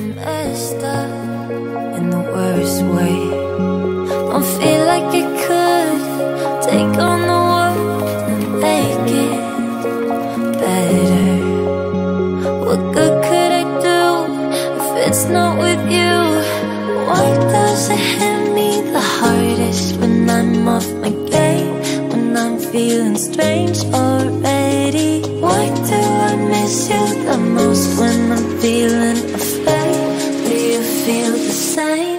messed up in the worst way. Don't feel like I could take on the world and make it better. What good could I do if it's not with you? Why does it hit me the hardest when I'm off my game? When I'm feeling strange already? Why do I miss you the most when I'm feeling feel the same?